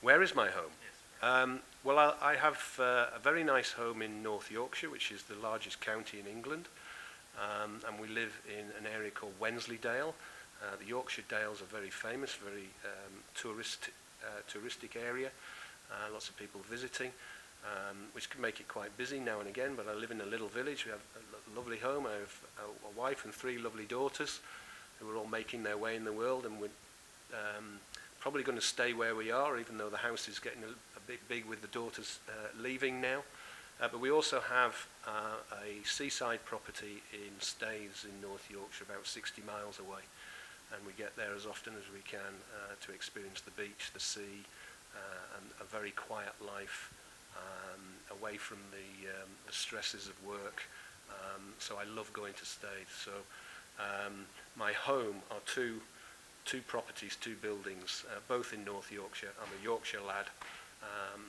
Where is my home? Um, well, I, I have uh, a very nice home in North Yorkshire, which is the largest county in England. Um, and we live in an area called Wensleydale. Uh, the Yorkshire Dales are very famous, very um, tourist, uh, touristic area. Uh, lots of people visiting, um, which can make it quite busy now and again. But I live in a little village. We have a lovely home. I have a, a wife and three lovely daughters who are all making their way in the world, and we're um, probably going to stay where we are, even though the house is getting a, a bit big with the daughters uh, leaving now. Uh, but we also have uh, a seaside property in Staines in North Yorkshire, about 60 miles away. And we get there as often as we can uh, to experience the beach, the sea, uh, and a very quiet life um, away from the, um, the stresses of work. Um, so I love going to Staines. So um, my home are two two properties, two buildings, uh, both in North Yorkshire. I'm a Yorkshire lad, um,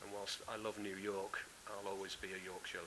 and whilst I love New York, I'll always be a Yorkshire